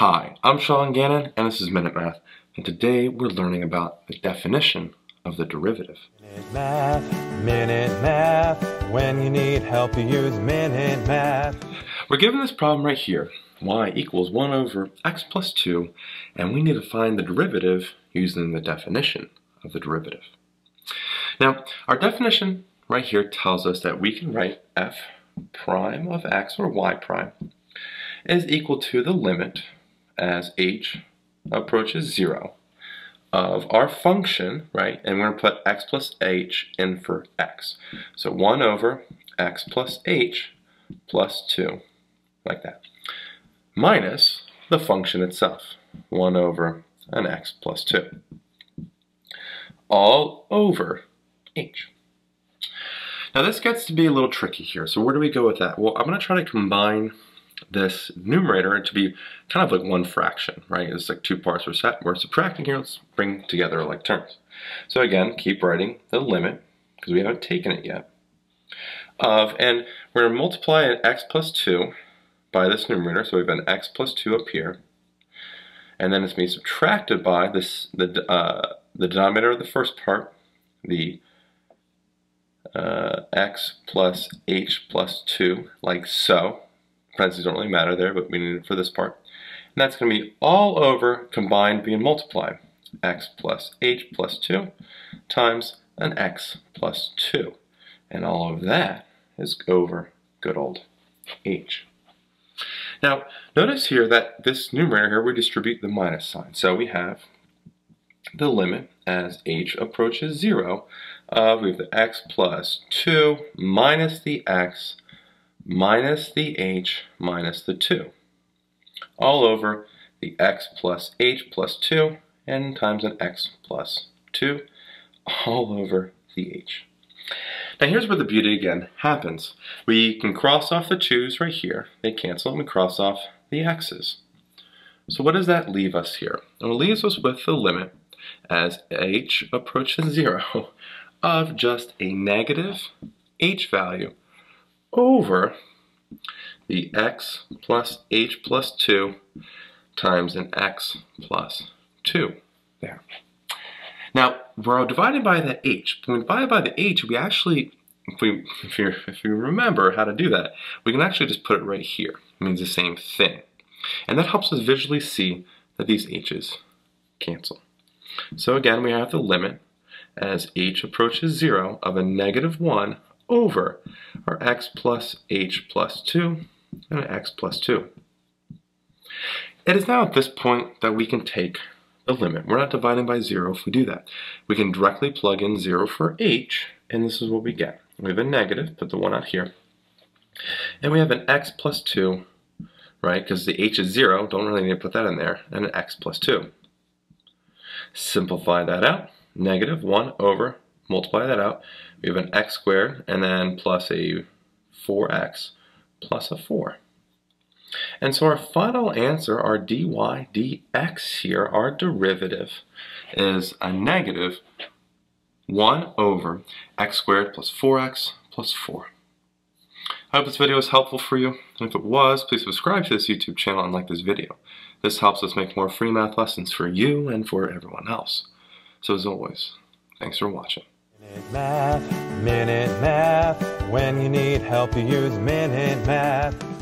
Hi, I'm Sean Gannon, and this is Minute Math, and today we're learning about the definition of the derivative. Minute Math, Minute Math, when you need help you use Minute Math. We're given this problem right here, y equals 1 over x plus 2, and we need to find the derivative using the definition of the derivative. Now, our definition right here tells us that we can write f prime of x, or y prime, is equal to the limit as h approaches 0 of our function, right, and we're going to put x plus h in for x. So 1 over x plus h plus 2, like that, minus the function itself, 1 over an x plus 2, all over h. Now this gets to be a little tricky here, so where do we go with that? Well, I'm going to try to combine this numerator to be kind of like one fraction, right? It's like two parts we're, set, we're subtracting here. Let's bring together like terms. So again, keep writing the limit, because we haven't taken it yet, of, and we're going to multiply an x plus 2 by this numerator, so we have got an x plus 2 up here, and then it's being subtracted by this the, uh, the denominator of the first part, the uh, x plus h plus 2, like so. Parentheses don't really matter there, but we need it for this part. And that's going to be all over combined being multiplied. x plus h plus 2 times an x plus 2. And all of that is over good old h. Now, notice here that this numerator here, we distribute the minus sign. So we have the limit as h approaches 0 of, we have the x plus 2 minus the x minus the h minus the 2 all over the x plus h plus 2 and times an x plus 2 all over the h. Now here's where the beauty again happens. We can cross off the 2's right here. They cancel and we cross off the x's. So what does that leave us here? Well, it leaves us with the limit as h approaches 0 of just a negative h value over the x plus h plus 2 times an x plus 2 there. Now, we're divided by the h. When we divide by the h, we actually, if we, if you, if you remember how to do that, we can actually just put it right here. It means the same thing. And that helps us visually see that these h's cancel. So again, we have the limit as h approaches 0 of a negative 1 over our x plus h plus 2 and x plus 2. It is now at this point that we can take the limit. We're not dividing by 0 if we do that. We can directly plug in 0 for h, and this is what we get. We have a negative, put the 1 out here, and we have an x plus 2, right, because the h is 0, don't really need to put that in there, and an x plus 2. Simplify that out, negative 1 over, multiply that out, we have an x squared, and then plus a 4x plus a 4. And so our final answer, our dy dx here, our derivative, is a negative 1 over x squared plus 4x plus 4. I hope this video was helpful for you, and if it was, please subscribe to this YouTube channel and like this video. This helps us make more free math lessons for you and for everyone else. So as always, thanks for watching. Minute Math, Minute Math, when you need help you use Minute Math.